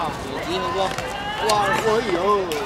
好，有机会过，过二货。